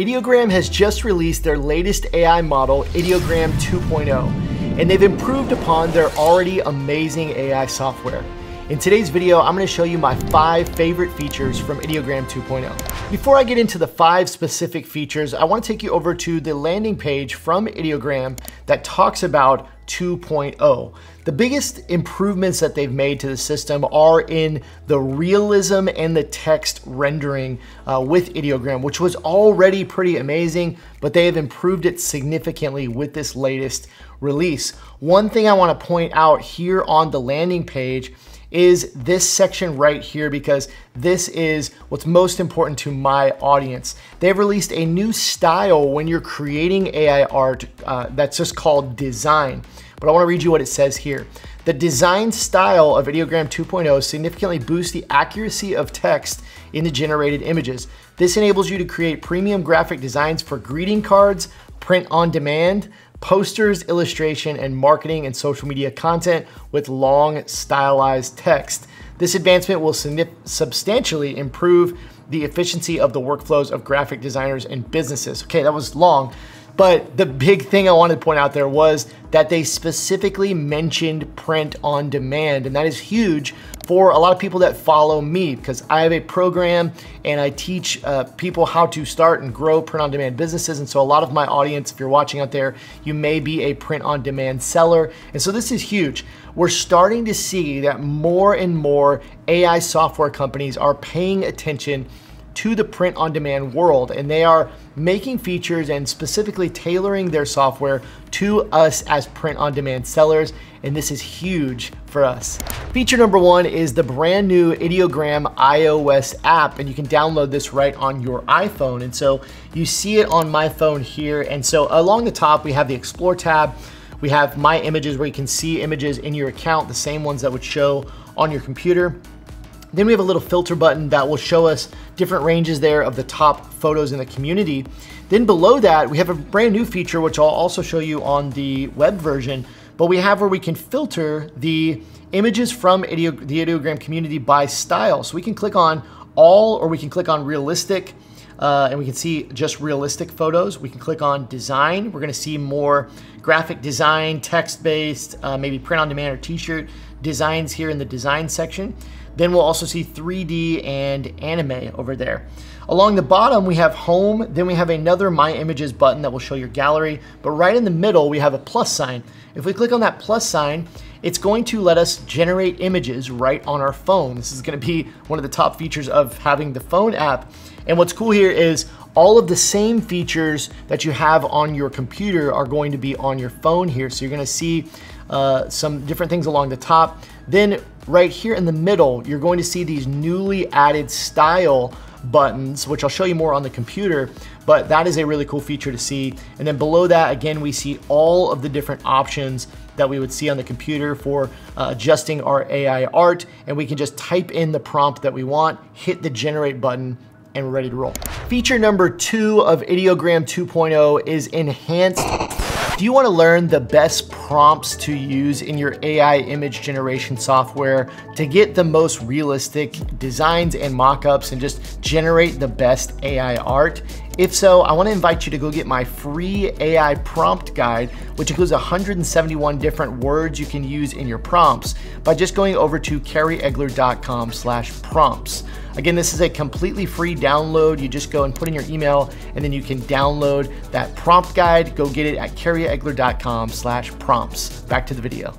Ideogram has just released their latest AI model, Ideogram 2.0, and they've improved upon their already amazing AI software. In today's video, I'm gonna show you my five favorite features from Ideogram 2.0. Before I get into the five specific features, I wanna take you over to the landing page from Ideogram that talks about 2.0. The biggest improvements that they've made to the system are in the realism and the text rendering uh, with Ideogram, which was already pretty amazing, but they have improved it significantly with this latest release. One thing I wanna point out here on the landing page is this section right here because this is what's most important to my audience. They've released a new style when you're creating AI art uh, that's just called design. But I wanna read you what it says here. The design style of Ideogram 2.0 significantly boosts the accuracy of text in the generated images. This enables you to create premium graphic designs for greeting cards, print on demand, posters, illustration, and marketing and social media content with long stylized text. This advancement will substantially improve the efficiency of the workflows of graphic designers and businesses. Okay, that was long, but the big thing I wanted to point out there was that they specifically mentioned print on demand, and that is huge for a lot of people that follow me because I have a program and I teach uh, people how to start and grow print on demand businesses. And so a lot of my audience, if you're watching out there, you may be a print on demand seller. And so this is huge. We're starting to see that more and more AI software companies are paying attention to the print on demand world and they are making features and specifically tailoring their software to us as print on demand sellers and this is huge for us. Feature number one is the brand new Ideogram iOS app and you can download this right on your iPhone. And so you see it on my phone here. And so along the top we have the explore tab. We have my images where you can see images in your account the same ones that would show on your computer then we have a little filter button that will show us different ranges there of the top photos in the community. Then below that, we have a brand new feature, which I'll also show you on the web version, but we have where we can filter the images from the Ideogram community by style. So we can click on all, or we can click on realistic, uh, and we can see just realistic photos. We can click on design. We're gonna see more graphic design, text-based, uh, maybe print on demand or t-shirt designs here in the design section. Then we'll also see 3D and anime over there. Along the bottom, we have home, then we have another My Images button that will show your gallery, but right in the middle, we have a plus sign. If we click on that plus sign, it's going to let us generate images right on our phone. This is gonna be one of the top features of having the phone app. And what's cool here is all of the same features that you have on your computer are going to be on your phone here. So you're gonna see uh, some different things along the top. Then right here in the middle, you're going to see these newly added style buttons, which I'll show you more on the computer, but that is a really cool feature to see. And then below that, again, we see all of the different options that we would see on the computer for uh, adjusting our AI art, and we can just type in the prompt that we want, hit the generate button, and we're ready to roll. Feature number two of Ideogram 2.0 is enhanced do you wanna learn the best prompts to use in your AI image generation software to get the most realistic designs and mockups and just generate the best AI art? If so, I wanna invite you to go get my free AI prompt guide, which includes 171 different words you can use in your prompts by just going over to kerryegeler.com slash prompts. Again, this is a completely free download. You just go and put in your email and then you can download that prompt guide. Go get it at kerryegeler.com slash prompts. Back to the video.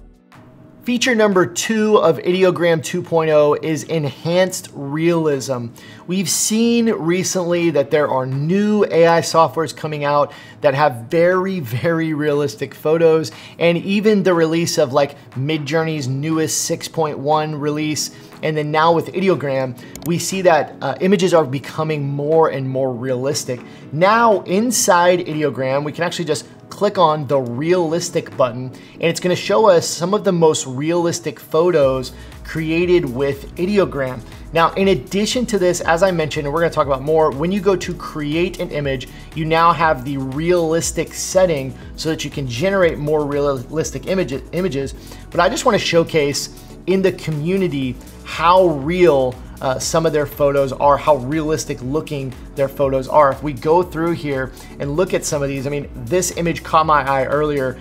Feature number two of Ideogram 2.0 is enhanced realism. We've seen recently that there are new AI softwares coming out that have very, very realistic photos, and even the release of like Midjourney's newest 6.1 release, and then now with Ideogram, we see that uh, images are becoming more and more realistic. Now inside Ideogram, we can actually just click on the realistic button and it's gonna show us some of the most realistic photos created with Ideogram. Now, in addition to this, as I mentioned, and we're gonna talk about more, when you go to create an image, you now have the realistic setting so that you can generate more realistic images. But I just wanna showcase in the community how real uh, some of their photos are, how realistic looking their photos are. If we go through here and look at some of these, I mean, this image caught my eye earlier.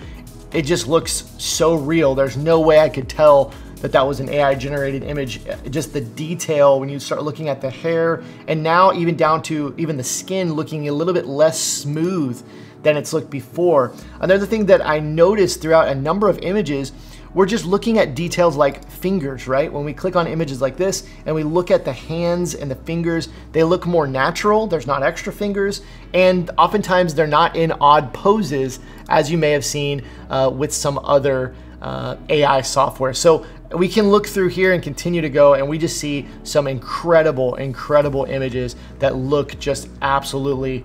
It just looks so real. There's no way I could tell that that was an AI generated image. Just the detail when you start looking at the hair and now even down to even the skin looking a little bit less smooth than it's looked before. Another thing that I noticed throughout a number of images we're just looking at details like fingers, right? When we click on images like this and we look at the hands and the fingers, they look more natural. There's not extra fingers. And oftentimes they're not in odd poses as you may have seen uh, with some other uh, AI software. So we can look through here and continue to go and we just see some incredible, incredible images that look just absolutely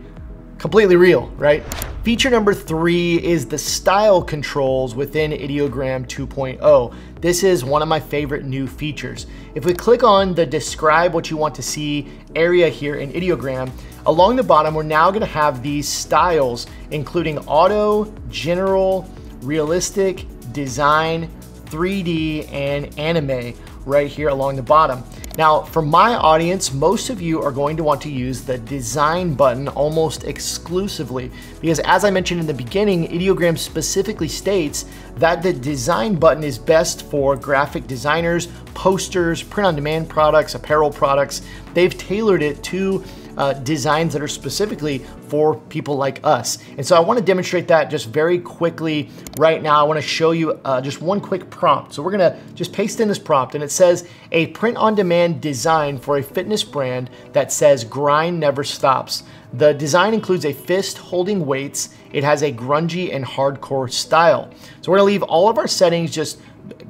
completely real, right? Feature number three is the style controls within Ideogram 2.0. This is one of my favorite new features. If we click on the describe what you want to see area here in Ideogram, along the bottom, we're now gonna have these styles, including auto, general, realistic, design, 3D, and anime right here along the bottom. Now, for my audience, most of you are going to want to use the design button almost exclusively because as I mentioned in the beginning, Ideogram specifically states that the design button is best for graphic designers, posters, print-on-demand products, apparel products. They've tailored it to uh, designs that are specifically for people like us. And so I wanna demonstrate that just very quickly right now. I wanna show you uh, just one quick prompt. So we're gonna just paste in this prompt and it says, a print-on-demand design for a fitness brand that says grind never stops. The design includes a fist holding weights. It has a grungy and hardcore style. So we're gonna leave all of our settings just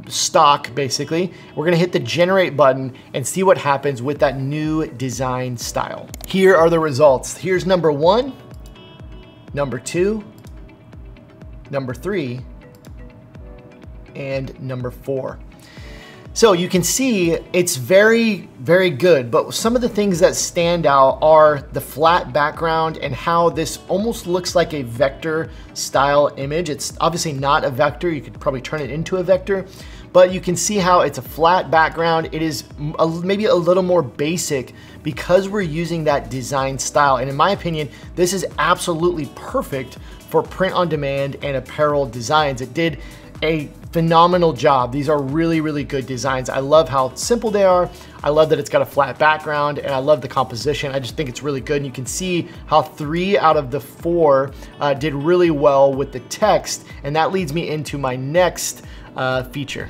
stock basically. We're gonna hit the generate button and see what happens with that new design style. Here are the results. Here's number one, number two, number three, and number four. So you can see it's very, very good, but some of the things that stand out are the flat background and how this almost looks like a vector style image. It's obviously not a vector. You could probably turn it into a vector, but you can see how it's a flat background. It is a, maybe a little more basic because we're using that design style. And in my opinion, this is absolutely perfect for print on demand and apparel designs. It did a phenomenal job. These are really, really good designs. I love how simple they are. I love that it's got a flat background and I love the composition. I just think it's really good. And you can see how three out of the four uh, did really well with the text. And that leads me into my next uh, feature.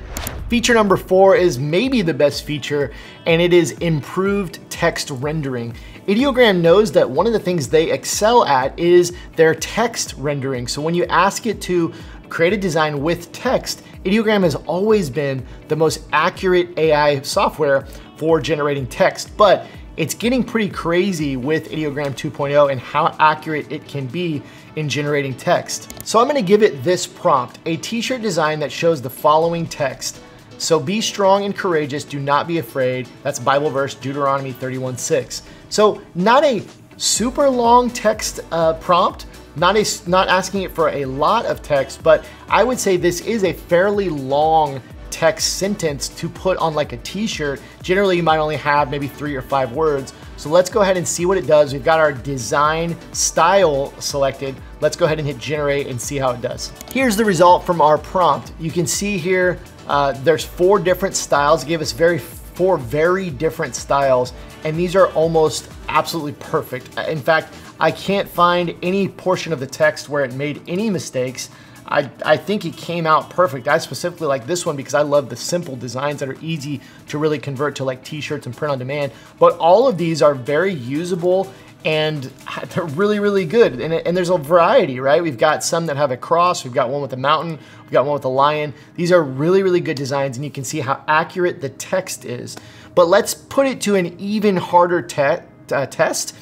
Feature number four is maybe the best feature, and it is improved text rendering. Ideogram knows that one of the things they excel at is their text rendering. So when you ask it to create a design with text, Ideogram has always been the most accurate AI software for generating text, but it's getting pretty crazy with Ideogram 2.0 and how accurate it can be in generating text. So I'm gonna give it this prompt, a t-shirt design that shows the following text. So be strong and courageous, do not be afraid. That's Bible verse, Deuteronomy 31:6. So not a super long text uh, prompt, not, a, not asking it for a lot of text, but I would say this is a fairly long text sentence to put on like a t-shirt. Generally, you might only have maybe three or five words. So let's go ahead and see what it does. We've got our design style selected. Let's go ahead and hit generate and see how it does. Here's the result from our prompt. You can see here, uh, there's four different styles, give us very four very different styles, and these are almost absolutely perfect. In fact, I can't find any portion of the text where it made any mistakes. I, I think it came out perfect. I specifically like this one because I love the simple designs that are easy to really convert to like t-shirts and print on demand. But all of these are very usable and they're really, really good. And, and, there's a variety, right? We've got some that have a cross, we've got one with a mountain, we've got one with a lion. These are really, really good designs and you can see how accurate the text is. But let's put it to an even harder te uh, test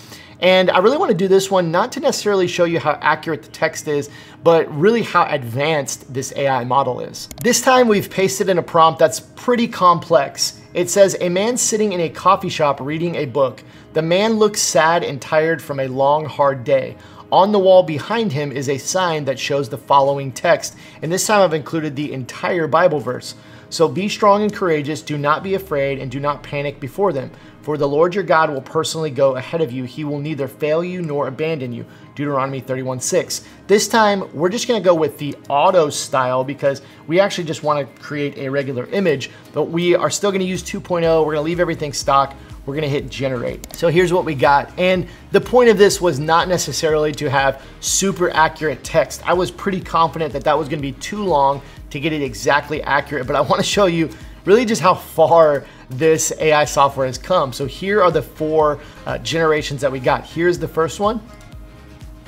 and I really wanna do this one not to necessarily show you how accurate the text is, but really how advanced this AI model is. This time we've pasted in a prompt that's pretty complex. It says, a man sitting in a coffee shop reading a book. The man looks sad and tired from a long, hard day. On the wall behind him is a sign that shows the following text. And this time I've included the entire Bible verse. So be strong and courageous, do not be afraid, and do not panic before them. For the Lord your God will personally go ahead of you. He will neither fail you nor abandon you. Deuteronomy 31 6. This time, we're just gonna go with the auto style because we actually just wanna create a regular image, but we are still gonna use 2.0. We're gonna leave everything stock. We're gonna hit generate. So here's what we got. And the point of this was not necessarily to have super accurate text. I was pretty confident that that was gonna be too long to get it exactly accurate, but I wanna show you really just how far this AI software has come. So here are the four uh, generations that we got. Here's the first one.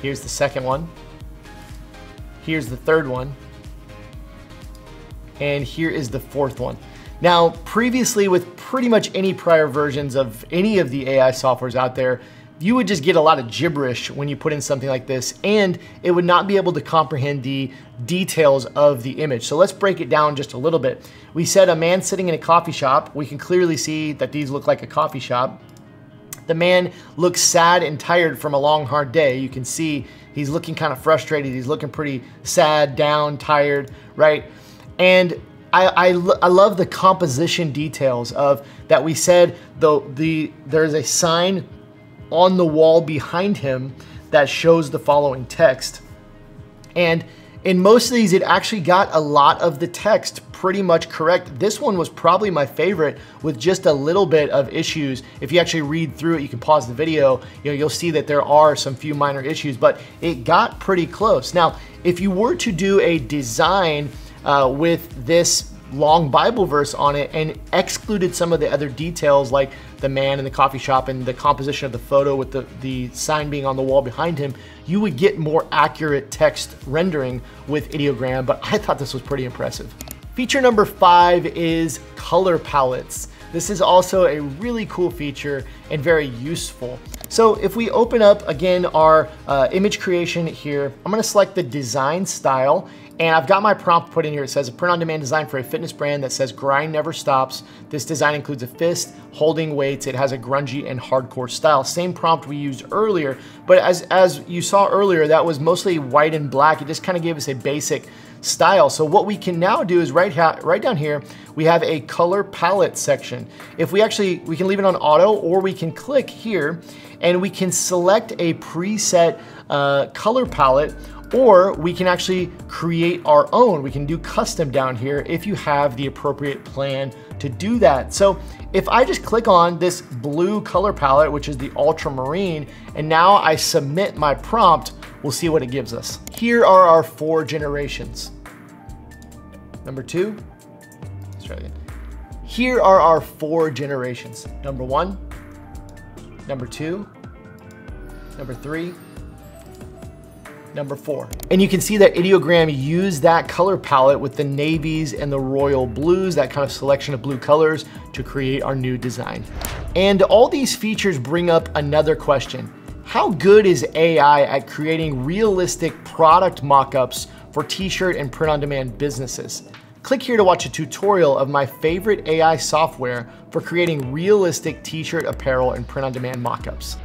Here's the second one. Here's the third one. And here is the fourth one. Now, previously with pretty much any prior versions of any of the AI softwares out there, you would just get a lot of gibberish when you put in something like this and it would not be able to comprehend the details of the image. So let's break it down just a little bit. We said a man sitting in a coffee shop. We can clearly see that these look like a coffee shop. The man looks sad and tired from a long, hard day. You can see he's looking kind of frustrated. He's looking pretty sad, down, tired, right? And I, I, I, love the composition details of that we said the, the there's a sign on the wall behind him that shows the following text. And in most of these, it actually got a lot of the text pretty much correct. This one was probably my favorite with just a little bit of issues. If you actually read through it, you can pause the video, you know, you'll see that there are some few minor issues, but it got pretty close. Now, if you were to do a design uh, with this long Bible verse on it and excluded some of the other details like the man in the coffee shop and the composition of the photo with the, the sign being on the wall behind him, you would get more accurate text rendering with ideogram, but I thought this was pretty impressive. Feature number five is color palettes. This is also a really cool feature and very useful. So if we open up again our uh, image creation here, I'm gonna select the design style and I've got my prompt put in here. It says a print on demand design for a fitness brand that says grind never stops. This design includes a fist holding weights. It has a grungy and hardcore style. Same prompt we used earlier, but as, as you saw earlier, that was mostly white and black. It just kind of gave us a basic style. So what we can now do is right, right down here, we have a color palette section. If we actually, we can leave it on auto or we can click here and we can select a preset uh, color palette or we can actually create our own. We can do custom down here if you have the appropriate plan to do that. So if I just click on this blue color palette, which is the ultramarine, and now I submit my prompt, we'll see what it gives us. Here are our four generations. Number two, let's try again. Here are our four generations. Number one, number two, number three, number four. And you can see that Ideogram used that color palette with the navies and the royal blues, that kind of selection of blue colors to create our new design. And all these features bring up another question. How good is AI at creating realistic product mockups for t-shirt and print-on-demand businesses? Click here to watch a tutorial of my favorite AI software for creating realistic t-shirt apparel and print-on-demand mockups.